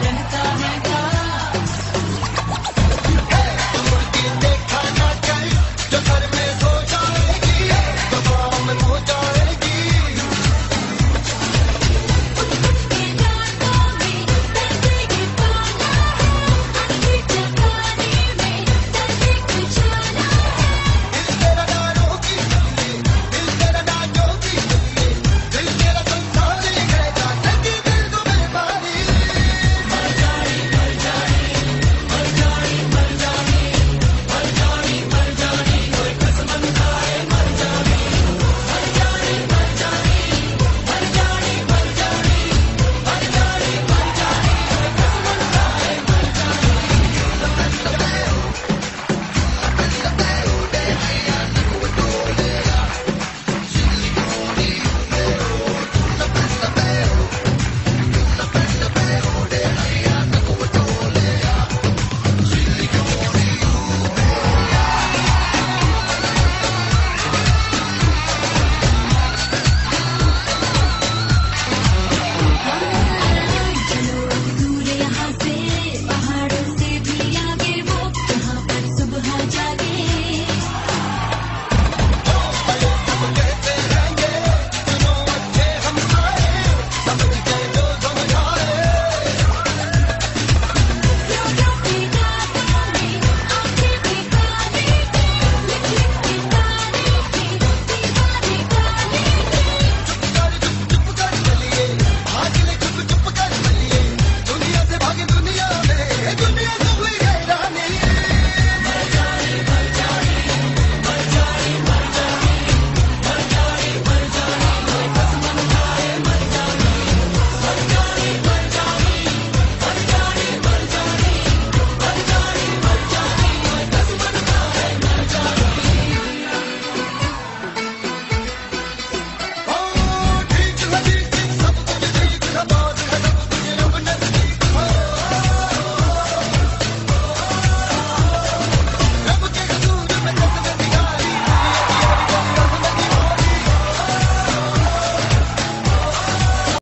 But